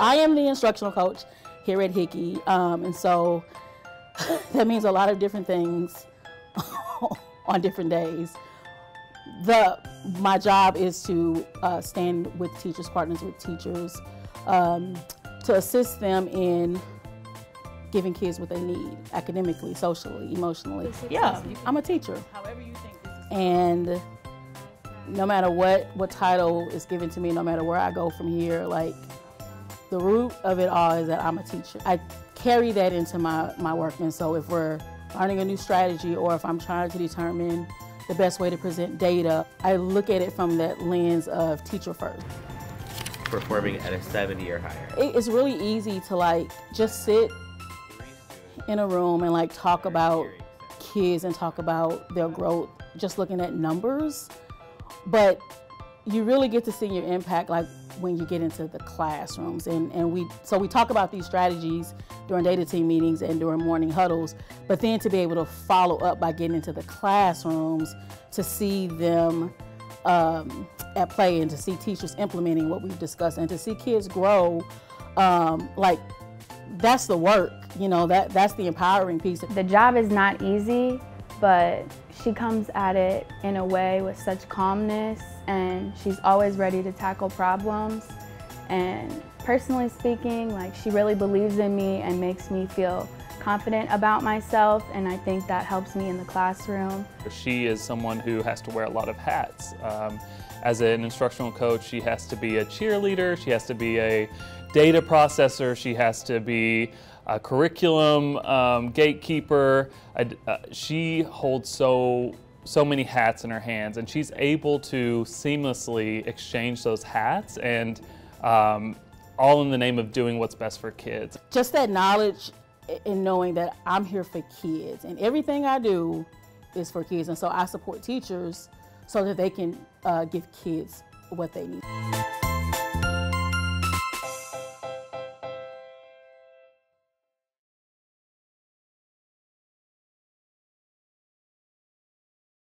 I am the instructional coach here at Hickey, um, and so that means a lot of different things on different days. The my job is to uh, stand with teachers, partners with teachers, um, to assist them in giving kids what they need academically, socially, emotionally. Yeah, I'm a teacher. However you think. And no matter what what title is given to me, no matter where I go from here, like the root of it all is that I'm a teacher. I carry that into my, my work. And so if we're learning a new strategy or if I'm trying to determine the best way to present data, I look at it from that lens of teacher first. Performing at a 70 or higher. It's really easy to like just sit in a room and like talk about kids and talk about their growth, just looking at numbers. But you really get to see your impact like when you get into the classrooms. And, and we so we talk about these strategies during data team meetings and during morning huddles but then to be able to follow up by getting into the classrooms to see them um, at play and to see teachers implementing what we've discussed and to see kids grow um, like that's the work you know that that's the empowering piece. The job is not easy, but she comes at it in a way with such calmness and she's always ready to tackle problems. And personally speaking, like she really believes in me and makes me feel confident about myself and I think that helps me in the classroom. She is someone who has to wear a lot of hats. Um, as an instructional coach, she has to be a cheerleader, she has to be a data processor, she has to be a curriculum um, gatekeeper. I uh, she holds so so many hats in her hands, and she's able to seamlessly exchange those hats, and um, all in the name of doing what's best for kids. just that knowledge and knowing that I'm here for kids and everything I do is for kids. And so I support teachers so that they can uh, give kids what they need.